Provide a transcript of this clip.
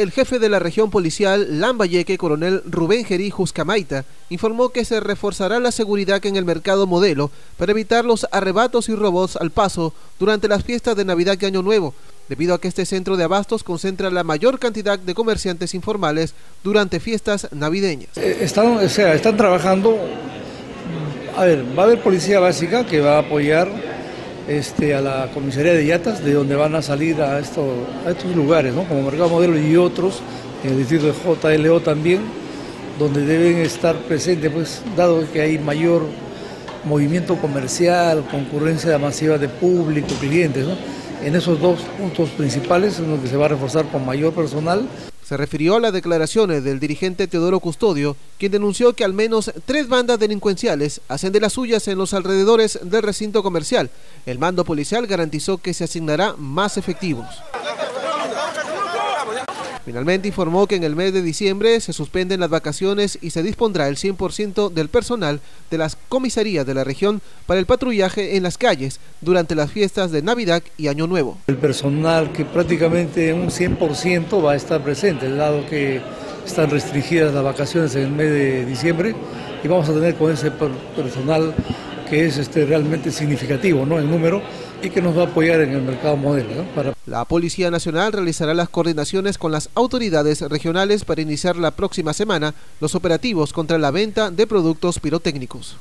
El jefe de la región policial Lambayeque, coronel Rubén Gerí Juscamaita, informó que se reforzará la seguridad en el mercado modelo para evitar los arrebatos y robos al paso durante las fiestas de Navidad y Año Nuevo, debido a que este centro de abastos concentra la mayor cantidad de comerciantes informales durante fiestas navideñas. Eh, están, o sea, están trabajando, a ver, va a haber policía básica que va a apoyar este, a la comisaría de Yatas, de donde van a salir a, esto, a estos lugares, como Mercado Modelo y otros, en el distrito de JLO también, donde deben estar presentes, pues dado que hay mayor movimiento comercial, concurrencia masiva de público, clientes, ¿no? en esos dos puntos principales los que se va a reforzar con mayor personal se refirió a las declaraciones del dirigente Teodoro Custodio, quien denunció que al menos tres bandas delincuenciales hacen de las suyas en los alrededores del recinto comercial. El mando policial garantizó que se asignará más efectivos. Finalmente informó que en el mes de diciembre se suspenden las vacaciones y se dispondrá el 100% del personal de las comisarías de la región para el patrullaje en las calles durante las fiestas de Navidad y Año Nuevo. El personal que prácticamente un 100% va a estar presente, dado que están restringidas las vacaciones en el mes de diciembre y vamos a tener con ese personal que es este, realmente significativo, ¿no? El número y que nos va a apoyar en el mercado. La Policía Nacional realizará las coordinaciones con las autoridades regionales para iniciar la próxima semana los operativos contra la venta de productos pirotécnicos.